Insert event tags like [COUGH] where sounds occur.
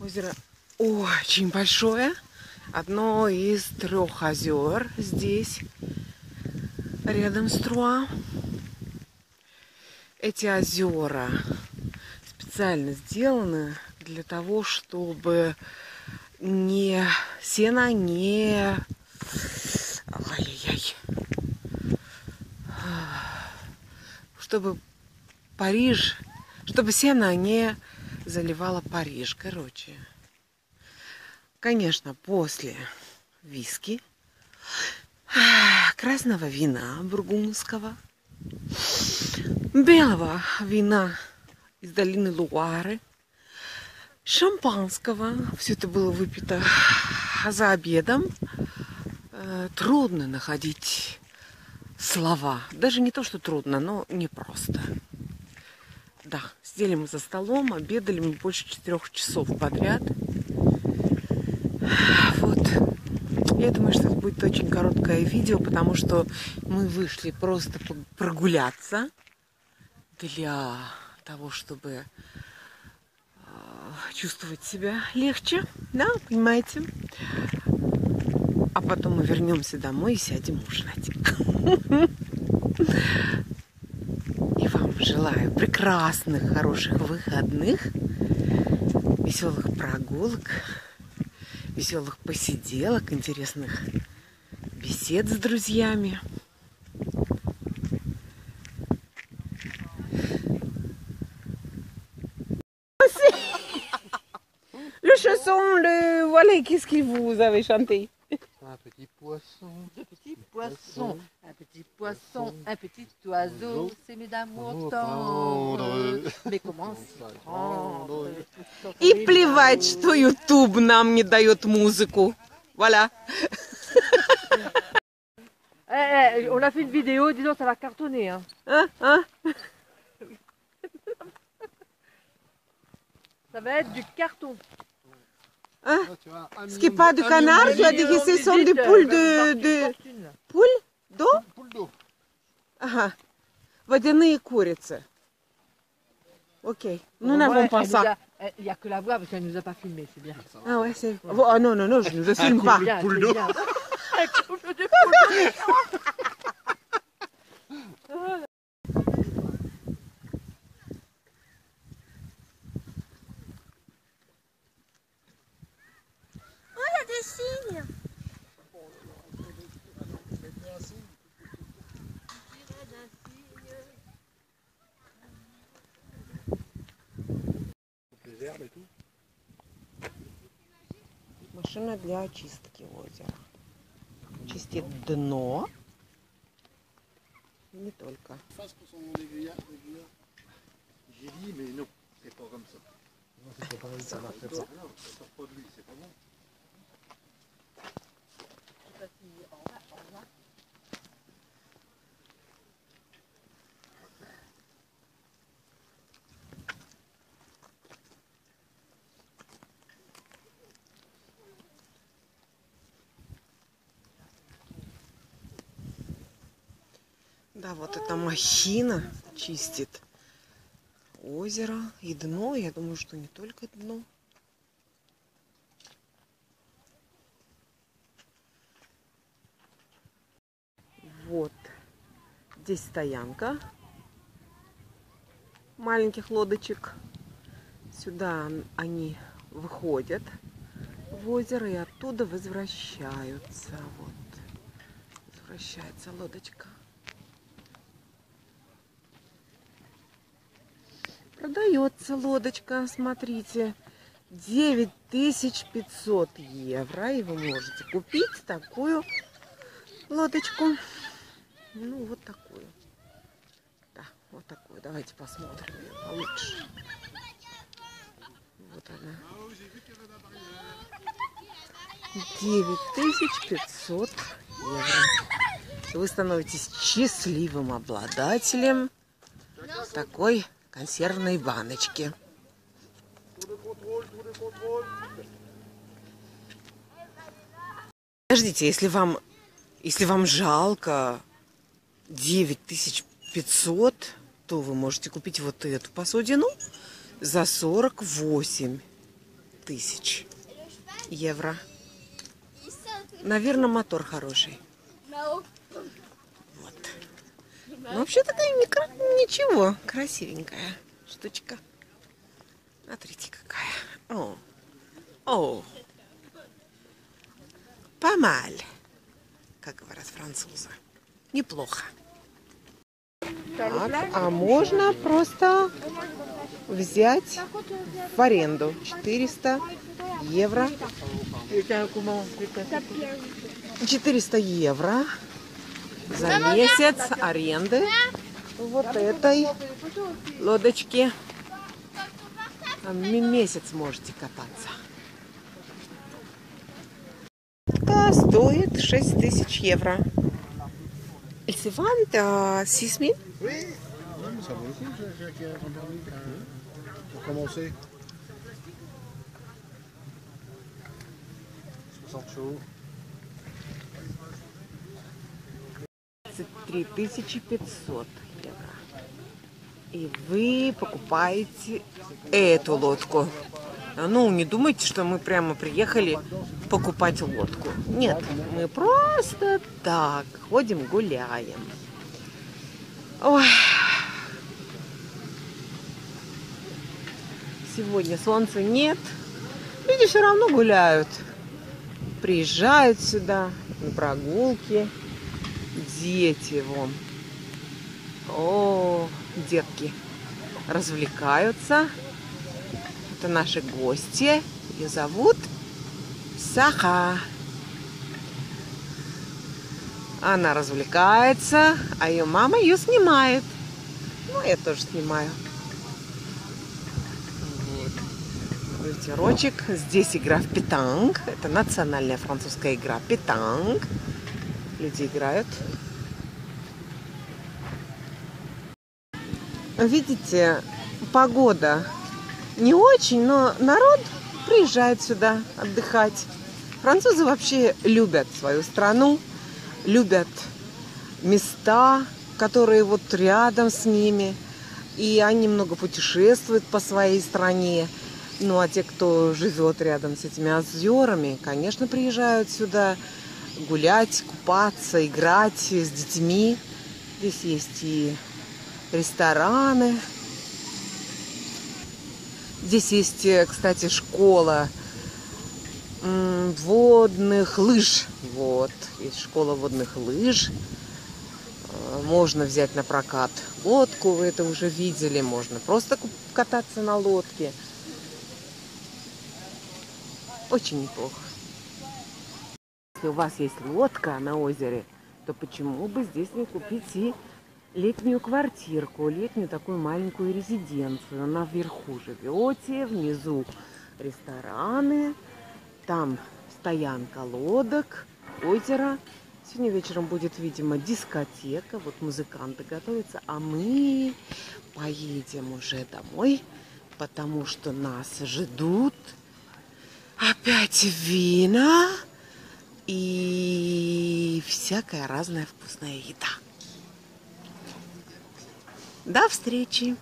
Озеро очень большое. Одно из трех озер здесь, рядом с Труа. Эти озера специально сделаны для того, чтобы не сено не... Ай-яй-яй. Чтобы Париж, чтобы сено не заливало Париж. Короче, конечно, после виски, красного вина бургундского, белого вина из долины Луары, шампанского. Все это было выпито за обедом. Э, трудно находить слова. Даже не то, что трудно, но непросто. Да, сидели мы за столом, обедали мы больше четырех часов подряд. Вот. Я думаю, что это будет очень короткое видео, потому что мы вышли просто прогуляться для того, чтобы а, чувствовать себя легче, да, понимаете? А потом мы вернемся домой и сядем ужинать. [LAUGHS] И вам желаю прекрасных, хороших выходных, веселых прогулок, веселых посиделок, интересных бесед с друзьями. Le chanson, le voilà, qu'est-ce que vous avez chanté Un petit poisson. Un petit poisson, un petit poisson, un petit oiseau, c'est mes d'amour tendre. Mais comment s'y [LAUGHS] prendre И плевать, что YouTube нам не дает музыку. Voilà. Eh, [LAUGHS] eh, on a fait une vidéo, disons ça va cartonner. Hein. Hein, hein [LAUGHS] Ça va être du carton. hein Ah, tu vois, un Ce qui est million pas de- de un canard, million tu as de- dit que ce Visite, sont des euh, poules va de, marquer de... fortune, là. Poules? До? Poule d'eau. Ага. Водяные курицы. Окей. Nous Au moins, n'avons pas elle nous ça. a- elle- Il n'y a que la voix parce qu'elle nous a pas filmé, c'est bien. Ah ouais, c'est... Ah non, non, non, je ne filme [LAUGHS] pas. C'est [LAUGHS] bien, poule c'est d'eau. [LAUGHS] Машина для очистки озера. Чистит дно. Не только. Son aiguillard. Да, вот эта махина чистит озеро и дно. Я думаю, что не только дно. Вот. Здесь стоянка маленьких лодочек. Сюда они выходят в озеро и оттуда возвращаются. Вот. Возвращается лодочка. Продается лодочка, смотрите. 9500 евро. И вы можете купить такую лодочку. Ну, вот такую. Да, вот такую. Давайте посмотрим ее получше. Вот она. 9500 евро. Вы становитесь счастливым обладателем такой консервной баночки. Подождите, если вам, если вам жалко 9500, то вы можете купить вот эту посудину за 48 тысяч евро. Наверное, мотор хороший. Вот. Ну, вообще такая микро... ничего, красивенькая штучка. Смотрите, какая. О, о. Помаль, как говорят французы. Неплохо. Так, а можно просто взять в аренду 400 евро. 400 евро за месяц аренды вот этой лодочки. Там месяц можете кататься. А, стоит 6 тысяч евро. Il se vend à 6 23 500 евро. И вы покупаете эту лодку. Ну, не думайте, что мы прямо приехали покупать лодку. Нет, мы просто так ходим, гуляем. Ой. Сегодня солнца нет. Люди все равно гуляют. Приезжают сюда на прогулки. Дети вон. О, детки развлекаются. Это наши гости. Ее зовут Саха. Она развлекается, а ее мама ее снимает. Ну, я тоже снимаю. Вот. Ветерочек. Здесь игра в питанг. Это национальная французская игра питанг. Люди играют. Видите, погода не очень, но народ приезжает сюда отдыхать. Французы вообще любят свою страну, любят места, которые вот рядом с ними. И они много путешествуют по своей стране. Ну, а те, кто живет рядом с этими озерами, конечно, приезжают сюда гулять, купаться, играть с детьми. Здесь есть и рестораны. Здесь есть, э, кстати, школа водных лыж. Вот, есть школа водных лыж. Э, можно взять на прокат лодку, вы это уже видели. Можно просто кататься на лодке. Очень неплохо. Если у вас есть лодка на озере, то почему бы здесь не купить и летнюю квартирку, летнюю такую маленькую резиденцию. Наверху живете, внизу рестораны, там стоянка лодок, озеро. Сегодня вечером будет, видимо, дискотека. Вот музыканты готовятся, а мы поедем уже домой, потому что нас ждут опять вина и всякая разная вкусная еда. До встречи!